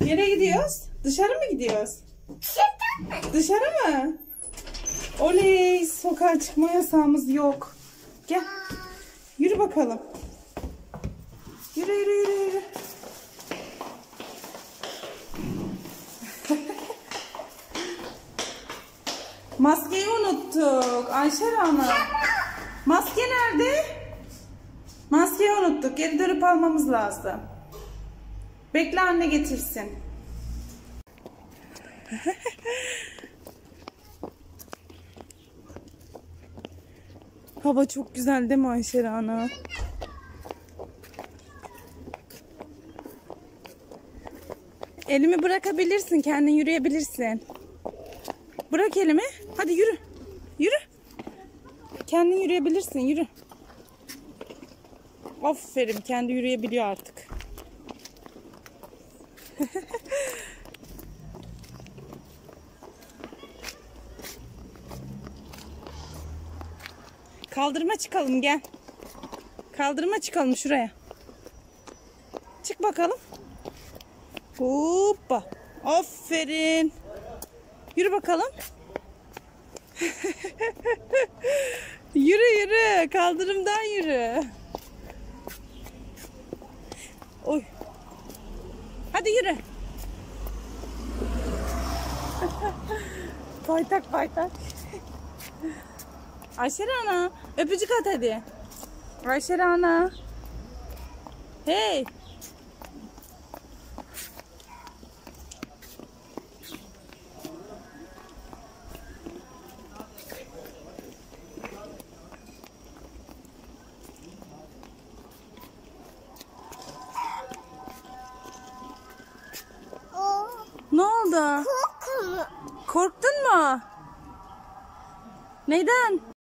Nereye gidiyoruz? Dışarı mı gidiyoruz? Dışarı mı? Oley! Sokağa çıkma yasağımız yok. Gel. Yürü bakalım. Yürü yürü yürü yürü. Maskeyi unuttuk. Ayşe Rana. Maske nerede? Maskeyi unuttuk. Geri dönüp almamız lazım. Bekle anne getirsin. Hava çok güzel değil mi Ayşe Rana? Elimi bırakabilirsin. Kendin yürüyebilirsin. Bırak elimi. Hadi yürü. Yürü. Kendin yürüyebilirsin. Yürü. Aferin. Kendi yürüyebiliyor artık. Kaldırıma çıkalım gel. Kaldırıma çıkalım şuraya. Çık bakalım. Hoppa. Aferin. Yürü bakalım. yürü yürü. Kaldırımdan yürü. Hadi yürü. paytak paytak. Ayşe Rana. Öpücük at hadi. Ayşe Rana. Hey. Oldu? kokumu Korktun mu? Neden?